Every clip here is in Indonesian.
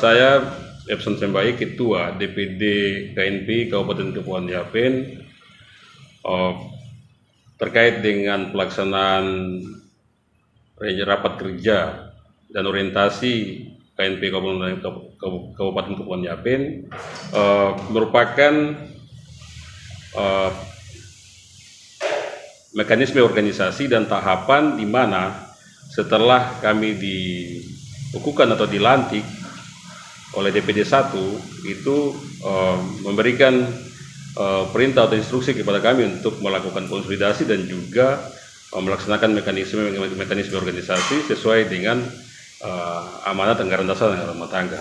saya Epson Sembai, Ketua DPD KNP Kabupaten Kepulauan Yapen, uh, terkait dengan pelaksanaan rapat kerja dan orientasi KNP Kabupaten, Kepulauan Yapen uh, merupakan uh, mekanisme organisasi dan tahapan di mana setelah kami dikukuhkan atau dilantik oleh DPD 1 itu uh, memberikan uh, perintah atau instruksi kepada kami untuk melakukan konsolidasi dan juga uh, melaksanakan mekanisme mekanisme organisasi sesuai dengan uh, amanat anggaran dasar dan rumah tangga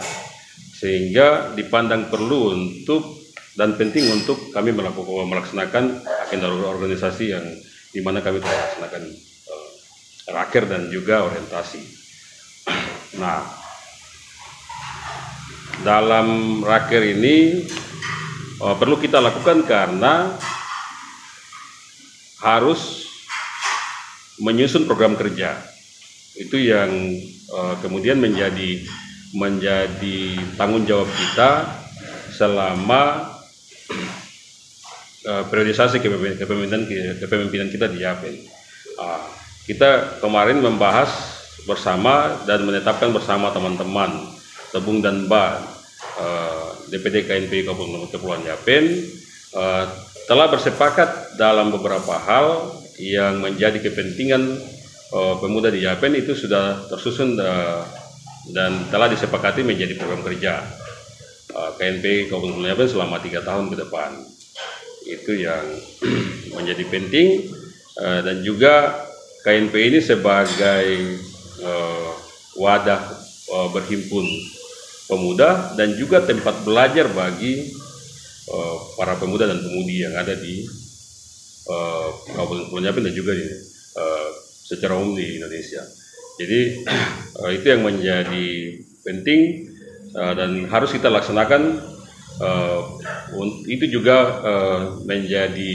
sehingga dipandang perlu untuk dan penting untuk kami melakukan melaksanakan agenda organisasi yang di mana kami telah melaksanakan uh, raker dan juga orientasi. Nah, dalam raker ini uh, perlu kita lakukan karena harus menyusun program kerja. Itu yang uh, kemudian menjadi menjadi tanggung jawab kita selama uh, periodisasi kepemimpinan kepemimpinan kita di Yapen. Uh, kita kemarin membahas bersama dan menetapkan bersama teman-teman Tebung dan Ba uh, DPD KNP Kabupaten Kepulauan Yapen uh, telah bersepakat dalam beberapa hal yang menjadi kepentingan uh, pemuda di Yapen itu sudah tersusun uh, dan telah disepakati menjadi program kerja uh, KNP Kabupaten Yapen selama tiga tahun ke depan. Itu yang menjadi penting uh, dan juga KNP ini sebagai uh, wadah uh, berhimpun pemuda dan juga tempat belajar bagi uh, para pemuda dan pemudi yang ada di uh, Kabupaten Kepulauan Yapen dan juga di uh, secara umum di Indonesia. Jadi uh, itu yang menjadi penting uh, dan harus kita laksanakan uh, itu juga uh, menjadi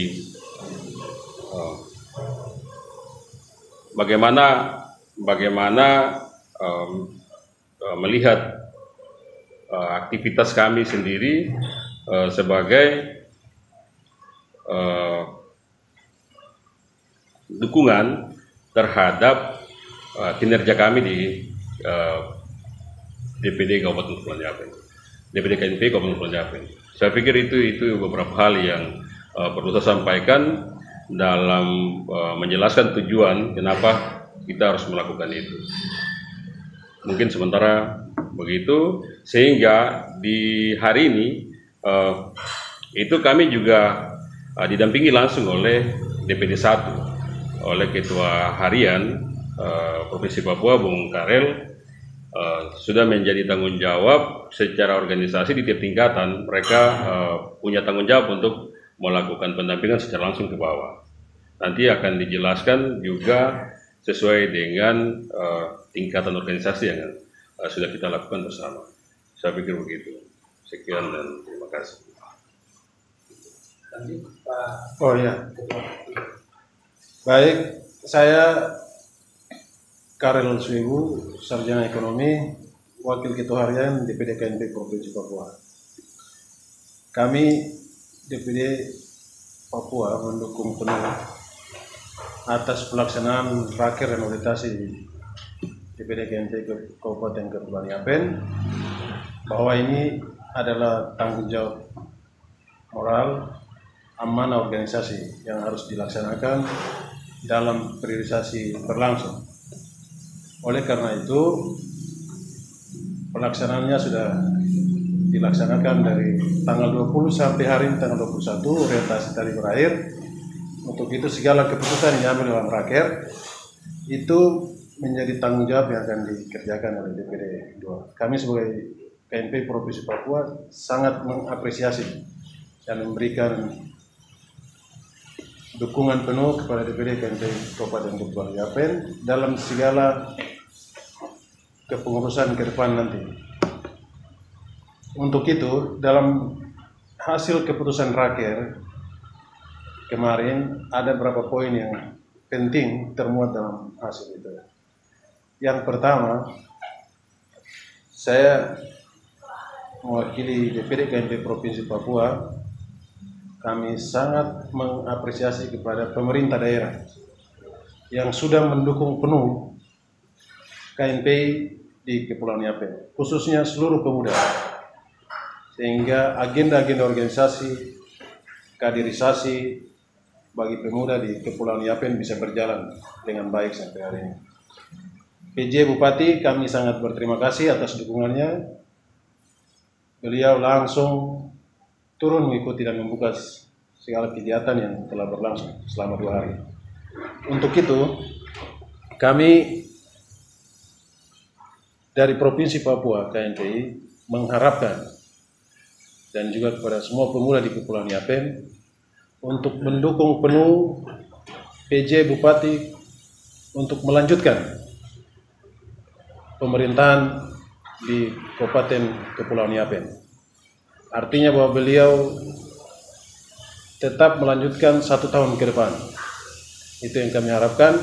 uh, bagaimana bagaimana um, melihat uh, aktivitas kami sendiri uh, sebagai uh, dukungan terhadap uh, kinerja kami di uh, DPD Kabupaten Kepulauan Yapen, DPD KNP Kabupaten Kepulauan Yapen. Saya pikir itu itu beberapa hal yang uh, perlu saya sampaikan dalam uh, menjelaskan tujuan kenapa kita harus melakukan itu. Mungkin sementara begitu, sehingga di hari ini uh, itu kami juga uh, didampingi langsung oleh DPD 1 oleh Ketua Harian uh, Provinsi Papua Bung Karel. Uh, sudah menjadi tanggung jawab secara organisasi di tiap tingkatan. Mereka uh, punya tanggung jawab untuk melakukan pendampingan secara langsung ke bawah. Nanti akan dijelaskan juga sesuai dengan uh, tingkatan organisasi yang uh, sudah kita lakukan bersama. Saya pikir begitu. Sekian dan terima kasih. Oh ya. Baik, saya Karel Swibu, Sarjana Ekonomi, Wakil Ketua Harian DPD KNP Provinsi Papua. Kami DPD Papua mendukung penuh atas pelaksanaan raker rehabilitasi DPD KNT Kabupaten Kepulauan Yapen bahwa ini adalah tanggung jawab moral amanah organisasi yang harus dilaksanakan dalam priorisasi berlangsung. Oleh karena itu, pelaksanaannya sudah dilaksanakan dari tanggal 20 sampai hari ini tanggal 21 orientasi tadi berakhir untuk itu segala keputusan yang diambil dalam raker itu menjadi tanggung jawab yang akan dikerjakan oleh DPD 2. Kami sebagai KNP Provinsi Papua sangat mengapresiasi dan memberikan dukungan penuh kepada DPD KNP Kabupaten Kepulauan Yapen dalam segala kepengurusan ke depan nanti. Untuk itu, dalam hasil keputusan raker kemarin ada beberapa poin yang penting termuat dalam hasil itu. Yang pertama, saya mewakili DPD KMP Provinsi Papua, kami sangat mengapresiasi kepada pemerintah daerah yang sudah mendukung penuh KMP di Kepulauan Yapen, khususnya seluruh pemuda, sehingga agenda-agenda organisasi, kaderisasi bagi pemuda di Kepulauan Yapen bisa berjalan dengan baik sampai hari ini. PJ Bupati, kami sangat berterima kasih atas dukungannya. Beliau langsung turun mengikuti dan membuka segala kegiatan yang telah berlangsung selama dua hari. Untuk itu, kami dari Provinsi Papua KNPI mengharapkan dan juga kepada semua pemuda di Kepulauan Yapen untuk mendukung penuh PJ Bupati untuk melanjutkan pemerintahan di Kabupaten Kepulauan Yapen. Artinya bahwa beliau tetap melanjutkan satu tahun ke depan. Itu yang kami harapkan.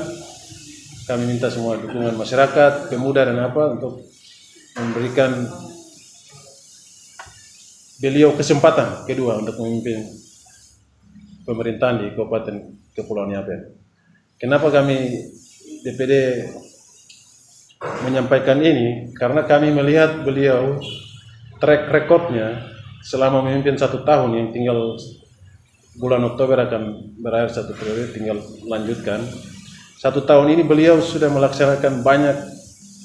Kami minta semua dukungan masyarakat, pemuda dan apa untuk memberikan beliau kesempatan kedua untuk memimpin pemerintahan di Kabupaten Kepulauan Yapen. Kenapa kami DPD menyampaikan ini karena kami melihat beliau track recordnya selama memimpin satu tahun yang tinggal bulan Oktober akan berakhir satu periode tinggal lanjutkan. Satu tahun ini beliau sudah melaksanakan banyak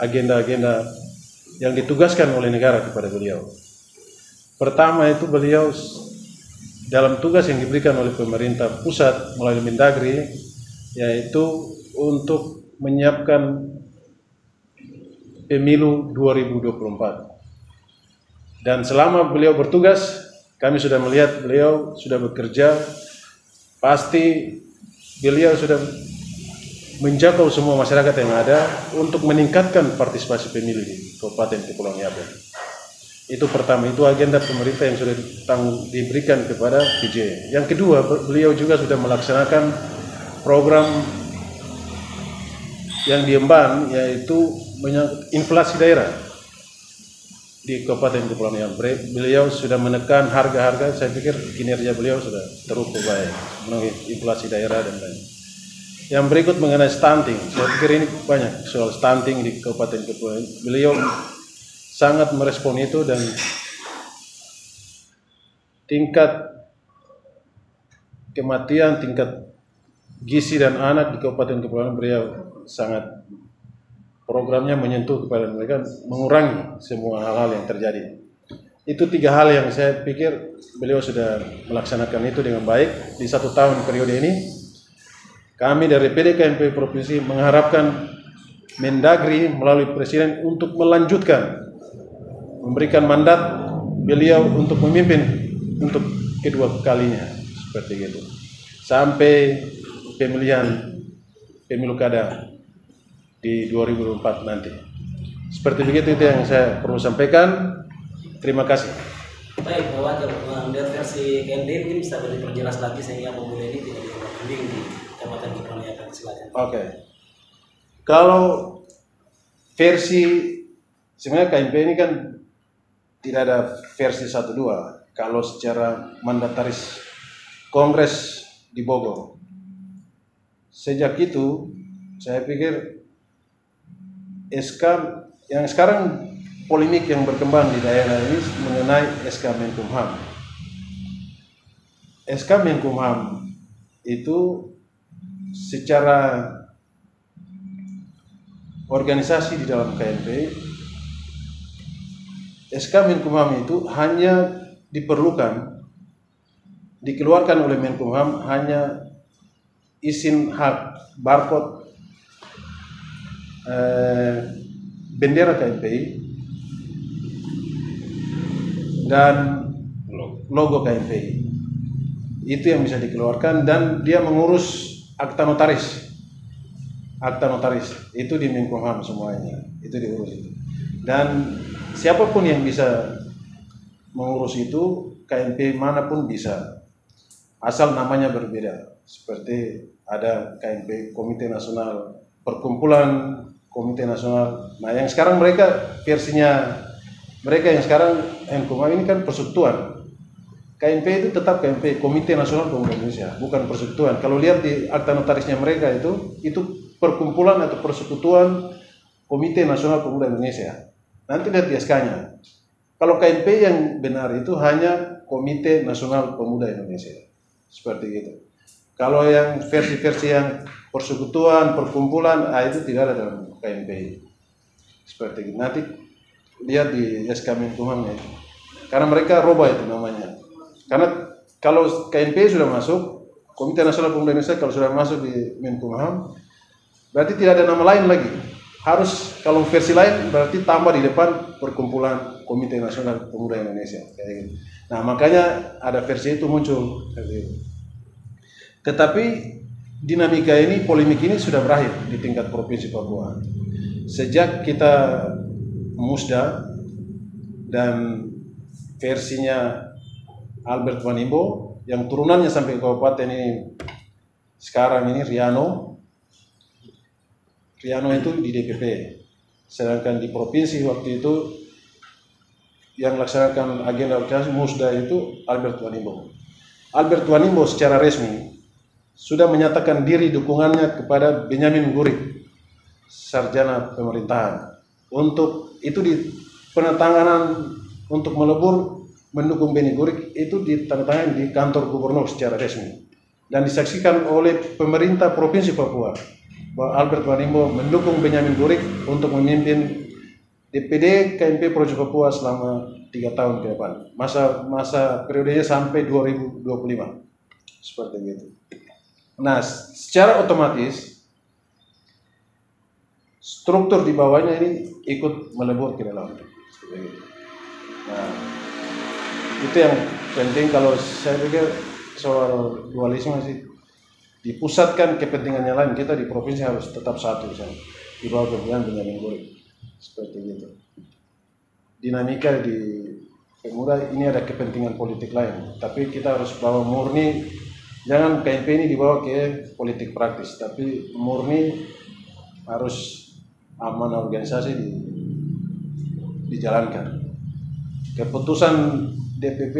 agenda-agenda yang ditugaskan oleh negara kepada beliau. Pertama itu beliau dalam tugas yang diberikan oleh pemerintah pusat melalui Mendagri yaitu untuk menyiapkan pemilu 2024. Dan selama beliau bertugas, kami sudah melihat beliau sudah bekerja, pasti beliau sudah menjangkau semua masyarakat yang ada untuk meningkatkan partisipasi pemilu di Kabupaten Kepulauan Yapen. Itu pertama, itu agenda pemerintah yang sudah diberikan kepada PJ. Yang kedua, beliau juga sudah melaksanakan program yang diemban yaitu menyangkut inflasi daerah di Kabupaten Kepulauan Riau. Beliau sudah menekan harga-harga, saya pikir kinerja beliau sudah terukur baik, mengenai inflasi daerah dan lain. Yang berikut mengenai stunting, saya pikir ini banyak soal stunting di Kabupaten Kepulauan. Beliau sangat merespon itu dan tingkat kematian, tingkat gizi dan anak di Kabupaten Kepulauan beliau sangat programnya menyentuh kepada mereka mengurangi semua hal-hal yang terjadi. Itu tiga hal yang saya pikir beliau sudah melaksanakan itu dengan baik di satu tahun periode ini. Kami dari PDKMP Provinsi mengharapkan Mendagri melalui Presiden untuk melanjutkan memberikan mandat beliau untuk memimpin untuk kedua kalinya seperti itu sampai pemilihan pemilu kada di 2024 nanti. Seperti begitu itu yang saya perlu sampaikan. Terima kasih. Baik, Wajar, melihat versi KMD mungkin bisa diperjelas lagi sehingga pemuda ini tidak diperunding di Kecamatan Kepulauan silakan. Oke. Okay. Kalau versi sebenarnya KMP ini kan tidak ada versi satu dua. Kalau secara mandataris Kongres di Bogor. Sejak itu saya pikir SK yang sekarang polemik yang berkembang di daerah ini mengenai SK Menkumham. SK Menkumham itu secara organisasi di dalam KNP SK Menkumham itu hanya diperlukan dikeluarkan oleh Menkumham hanya izin hak barcode bendera KMPI dan logo KMPI. Itu yang bisa dikeluarkan dan dia mengurus akta notaris. Akta notaris itu di Menkumham semuanya. Itu diurus itu. Dan siapa pun yang bisa mengurus itu KMP mana pun bisa. Asal namanya berbeda. Seperti ada KMP Komite Nasional Perkumpulan Komite Nasional. Nah, yang sekarang mereka versinya mereka yang sekarang Enkumham ini kan persekutuan. KNP itu tetap KNP Komite Nasional Pemuda Indonesia, bukan persekutuan. Kalau lihat di akta notarisnya mereka itu, itu perkumpulan atau persekutuan Komite Nasional Pemuda Indonesia. Nanti lihat di SK-nya. Kalau KNP yang benar itu hanya Komite Nasional Pemuda Indonesia. Seperti itu. Kalau yang versi-versi yang persekutuan, perkumpulan, ah, itu tidak ada dalam KNP. Seperti itu. Nanti lihat di SK Menkumham ya. Karena mereka roba itu namanya. Karena kalau KNP sudah masuk, Komite Nasional Pemuda Indonesia kalau sudah masuk di Menkumham, berarti tidak ada nama lain lagi. Harus kalau versi lain berarti tambah di depan perkumpulan Komite Nasional Pemuda Indonesia. Gitu. Nah makanya ada versi itu muncul. Kayak gitu. Tetapi dinamika ini, polemik ini sudah berakhir di tingkat provinsi Papua. Sejak kita musda dan versinya Albert Wanimbo yang turunannya sampai ke kabupaten ini sekarang ini Riano. Riano itu di DPP sedangkan di provinsi waktu itu yang laksanakan agenda organisasi musda itu Albert Wanimbo. Albert Wanimbo secara resmi sudah menyatakan diri dukungannya kepada Benjamin Gurik sarjana pemerintahan. Untuk itu di penandatanganan untuk melebur mendukung Beni Gurik itu ditandatangani di kantor gubernur secara resmi. Dan disaksikan oleh pemerintah provinsi Papua bahwa Albert Wanimbo mendukung Benyamin Gurik untuk memimpin DPD KMP Projo Papua selama tiga tahun ke depan. Masa masa periodenya sampai 2025 seperti itu. Nah, secara otomatis struktur di bawahnya ini ikut melebur ke dalam. Nah, itu yang penting kalau saya pikir soal dualisme sih. Dipusatkan kepentingannya lain kita di provinsi harus tetap satu misalnya. Di bawah kepemimpinan Benjamin Goreng seperti itu. Dinamika di pemuda ini ada kepentingan politik lain. Tapi kita harus bawa murni jangan KMP ini dibawa ke politik praktis tapi murni harus aman organisasi di, dijalankan keputusan DPP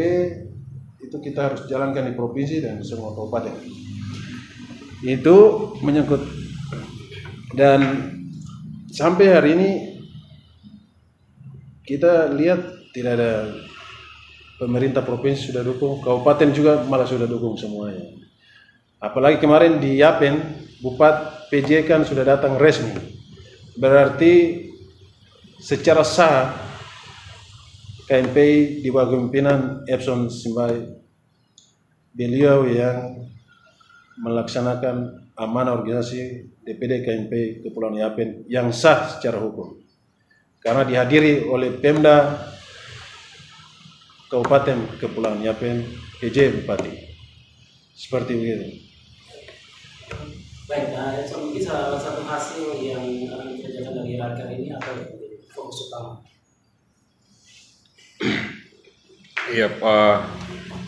itu kita harus jalankan di provinsi dan semua kabupaten. Itu menyangkut dan sampai hari ini kita lihat tidak ada pemerintah provinsi sudah dukung, kabupaten juga malah sudah dukung semuanya. Apalagi kemarin di Yapen, Bupat PJ kan sudah datang resmi. Berarti secara sah KNP di bawah kepemimpinan Epson Simbai beliau yang melaksanakan amanah organisasi DPD KNP Kepulauan Yapen yang sah secara hukum karena dihadiri oleh Pemda Kabupaten Kepulauan Yapen PJ Bupati seperti begitu Baik, nah, Edson, mungkin salah satu hasil yang akan dikerjakan dari raker ini apa yang fokus utama? Iya, Pak.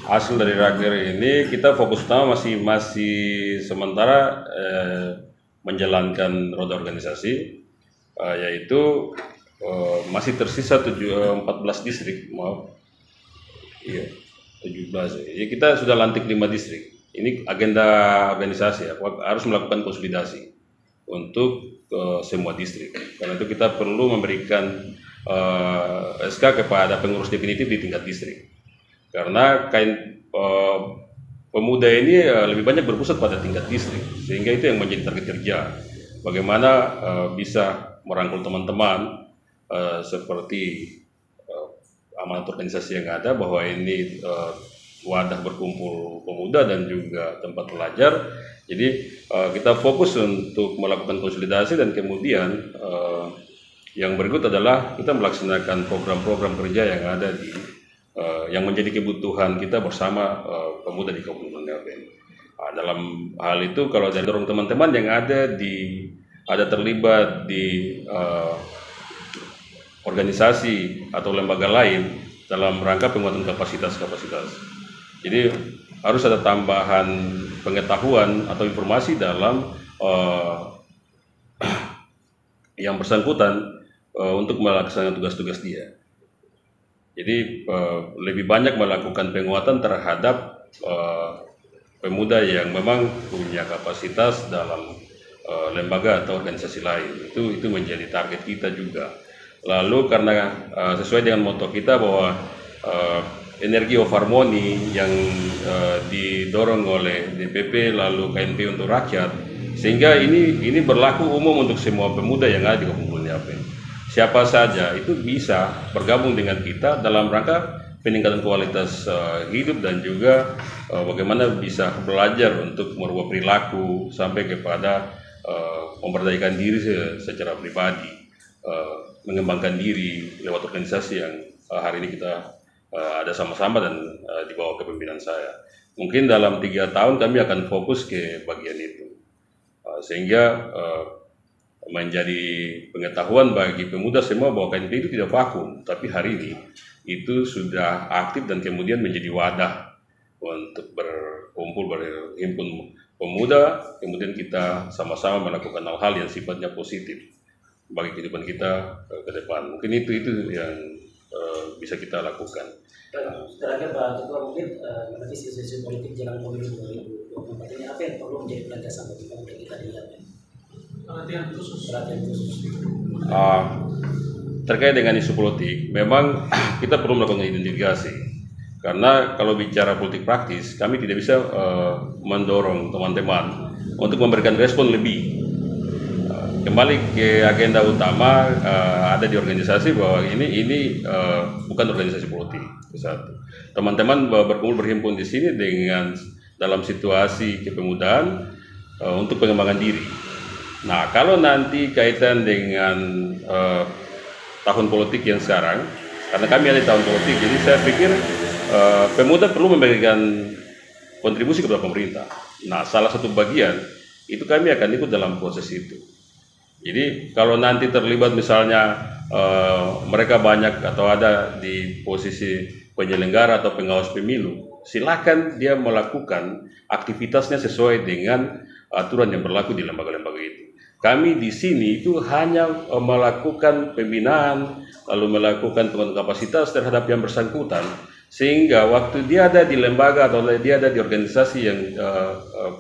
Hasil dari raker ini kita fokus utama masih masih sementara eh, menjalankan roda organisasi, eh, yaitu eh, masih tersisa tujuh, eh, 14 distrik, maaf. Iya, 17. Ya, kita sudah lantik 5 distrik. Ini agenda organisasi ya, harus melakukan konsolidasi untuk eh, semua distrik. Karena itu kita perlu memberikan uh, SK kepada pengurus definitif di tingkat distrik. Karena kain uh, pemuda ini uh, lebih banyak berpusat pada tingkat distrik, sehingga itu yang menjadi target kerja. Bagaimana uh, bisa merangkul teman-teman uh, seperti amanat organisasi yang ada bahwa ini uh, wadah berkumpul pemuda dan juga tempat belajar. Jadi uh, kita fokus untuk melakukan konsolidasi dan kemudian uh, yang berikut adalah kita melaksanakan program-program kerja yang ada di uh, yang menjadi kebutuhan kita bersama uh, pemuda di Kabupaten Yapen. Nah, dalam hal itu kalau dari dorong teman-teman yang ada di ada terlibat di uh, organisasi atau lembaga lain dalam rangka penguatan kapasitas-kapasitas. Jadi harus ada tambahan pengetahuan atau informasi dalam uh, yang bersangkutan uh, untuk melaksanakan tugas-tugas dia. Jadi eh, lebih banyak melakukan penguatan terhadap eh, pemuda yang memang punya kapasitas dalam eh, lembaga atau organisasi lain. Itu itu menjadi target kita juga. Lalu karena eh, sesuai dengan moto kita bahwa eh, energi of harmony yang eh, didorong oleh DPP lalu KNP untuk rakyat sehingga ini ini berlaku umum untuk semua pemuda yang ada di Kabupaten Yapen. Siapa saja itu bisa bergabung dengan kita dalam rangka peningkatan kualitas eh, hidup dan juga eh, bagaimana bisa belajar untuk merubah perilaku sampai kepada eh, memperdayakan diri se- secara pribadi, eh, mengembangkan diri lewat organisasi yang eh, hari ini kita eh, ada sama-sama dan eh, di bawah kepemimpinan saya. Mungkin dalam tiga tahun kami akan fokus ke bagian itu, Eh, sehingga eh, menjadi pengetahuan bagi pemuda semua bahwa KNP itu tidak vakum, tapi hari ini itu sudah aktif dan kemudian menjadi wadah untuk berkumpul berhimpun pemuda, kemudian kita sama-sama melakukan hal-hal yang sifatnya positif bagi kehidupan kita eh, ke depan. Mungkin itu itu yang eh, bisa kita lakukan. Dan terakhir Pak Ketua mungkin eh, mengenai isu-isu politik jelang pemilu 2024 ini apa yang perlu menjadi pelancasan bagi pemuda kita di perhatian khusus Perhatian khusus. Ah, terkait dengan isu politik, memang kita perlu melakukan identifikasi. Karena kalau bicara politik praktis, kami tidak bisa eh, mendorong teman-teman untuk memberikan respon lebih. Kembali ke agenda utama eh, ada di organisasi bahwa ini ini eh, bukan organisasi politik. Satu, teman-teman ber- berkumpul berhimpun di sini dengan dalam situasi kepemudaan eh, untuk pengembangan diri. Nah, kalau nanti kaitan dengan eh, tahun politik yang sekarang, karena kami ada tahun politik, jadi saya pikir eh, pemuda perlu memberikan kontribusi kepada pemerintah. Nah, salah satu bagian itu kami akan ikut dalam proses itu. Jadi kalau nanti terlibat misalnya eh, mereka banyak atau ada di posisi penyelenggara atau pengawas pemilu, silakan dia melakukan aktivitasnya sesuai dengan aturan yang berlaku di lembaga-lembaga itu. Kami di sini itu hanya eh, melakukan pembinaan, lalu melakukan pengembangan kapasitas terhadap yang bersangkutan, sehingga waktu dia ada di lembaga atau dia ada di organisasi yang eh, eh,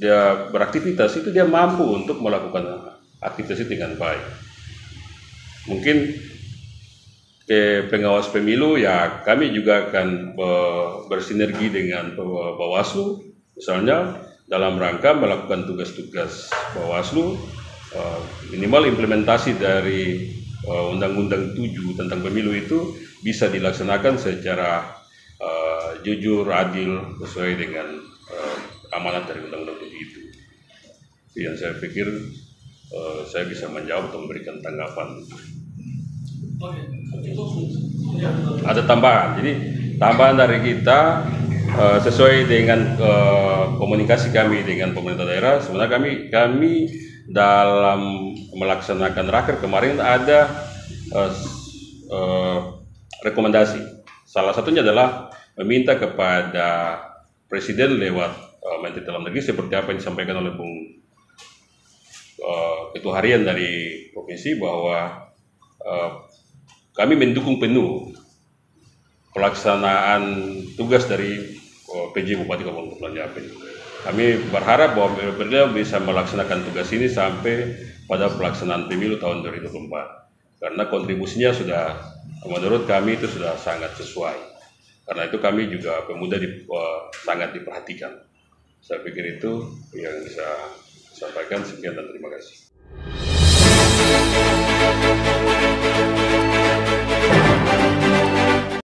dia beraktivitas itu dia mampu untuk melakukan aktivitas itu dengan baik. Mungkin ke pengawas pemilu ya kami juga akan bersinergi dengan Baw- Bawaslu misalnya dalam rangka melakukan tugas-tugas Bawaslu eh, minimal implementasi dari eh, Undang-Undang 7 tentang pemilu itu bisa dilaksanakan secara eh, jujur, adil sesuai dengan amanat dari Undang-Undang 7 itu. Yang saya pikir eh, saya bisa menjawab atau memberikan tanggapan. ada tambahan. Jadi tambahan dari kita eh, sesuai dengan eh, komunikasi kami dengan pemerintah daerah. Sebenarnya kami kami dalam melaksanakan raker kemarin ada s- eh, rekomendasi. Salah satunya adalah meminta kepada presiden lewat eh, Menteri Dalam Negeri seperti apa yang disampaikan oleh Bung eh, Ketua Harian dari provinsi bahwa eh, kami mendukung penuh pelaksanaan tugas dari eh, PJ Bupati Kabupaten Kepulauan Yapen. Kami berharap bahwa beliau bisa melaksanakan tugas ini sampai pada pelaksanaan pemilu tahun 2024. Karena kontribusinya sudah, menurut kami itu sudah sangat sesuai. Karena itu kami juga pemuda di, eh, sangat diperhatikan. Saya pikir itu yang bisa sampaikan. Sekian dan terima kasih.